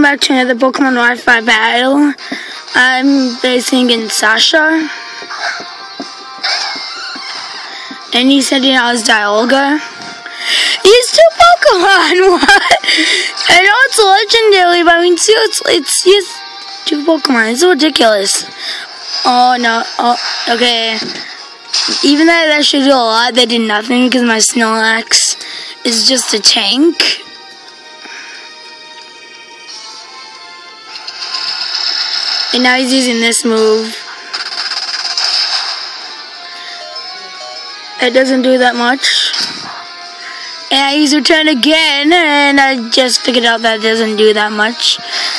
welcome back to another Pokemon Wi-Fi battle. I'm facing in Sacha. And he said he knows Dialga. He's two Pokemon! What? I know it's legendary, but I mean, see, it's, it's, he's two Pokemon. It's ridiculous. Oh, no. Oh, okay. Even though that should do a lot, they did nothing because my Snorlax is just a tank. And now he's using this move. It doesn't do that much. And he's returned again, and I just figured out that doesn't do that much.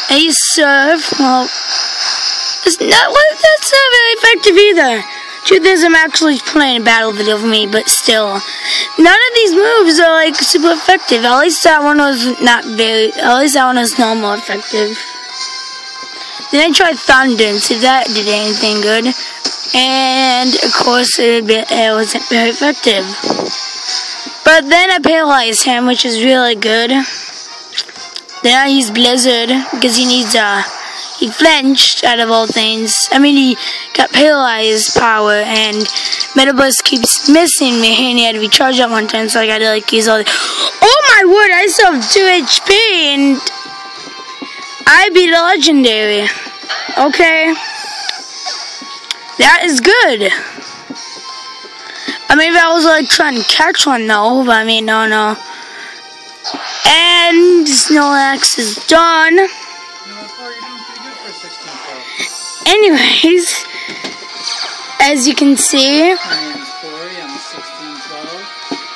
And he's surf. Well, it's not, that's not very effective either. Truth is, I'm actually playing a battle video for me, but still. None of these moves are, like, super effective. At least that one was not very, at least that one was normal effective. Then I tried Thunder and see if that did anything good. And of course it, it wasn't very effective. But then I paralyzed him, which is really good. Then I used Blizzard because he needs a. Uh, he flinched out of all things. I mean, he got paralyzed power, and Metablast keeps missing me, and he had to be charged at one time, so I gotta like use all. The oh my word! I still have two HP, and I beat a legendary. Okay. That is good. I mean, if I was like trying to catch one though, but I mean, no, no. And Snorlax is done. Anyways, as you can see,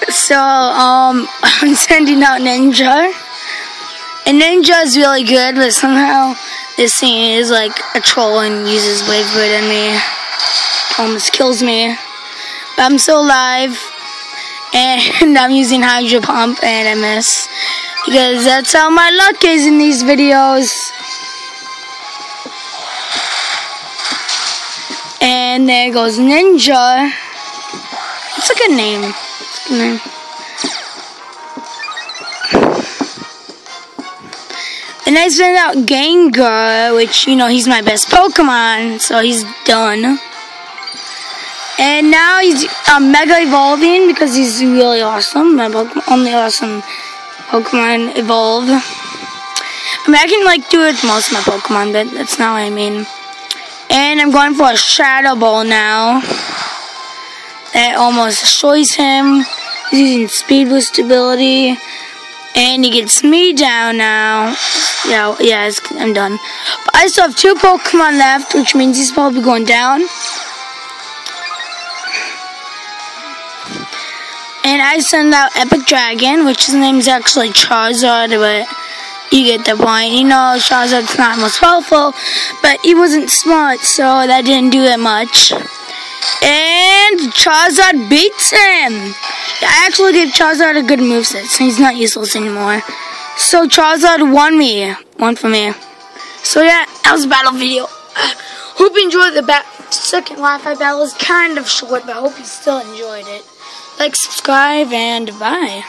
so um, I'm sending out Ninja. And Ninja is really good, but somehow this thing is like a troll and uses Wave and me. Almost kills me. But I'm still alive. And I'm using Hydro Pump and I miss. Because that's how my luck is in these videos. And there goes Ninja. It's a good name. It's a good name. And I sent out Gengar, which, you know, he's my best Pokemon, so he's done. And now he's uh, Mega Evolving because he's really awesome. My only awesome Pokemon evolve. I mean, I can, like, do it with most of my Pokemon, but that's not what I mean. And I'm going for a Shadow Ball now. That almost destroys him. He's using Speed Boost ability. And he gets me down now. Yeah, yeah, I'm done. But I still have two Pokemon left, which means he's probably going down. And I send out Epic Dragon, which his name's actually Charizard, but you get the point. You know, Charizard's not most powerful, but he wasn't smart, so that didn't do that much. And Charizard beats him. I actually gave Charizard a good moveset, so he's not useless anymore. So Charizard won me. One for me. So yeah, that was a battle video. Hope you enjoyed the bat second Wi-Fi battle. It's kind of short, but I hope you still enjoyed it. Like, subscribe, and bye.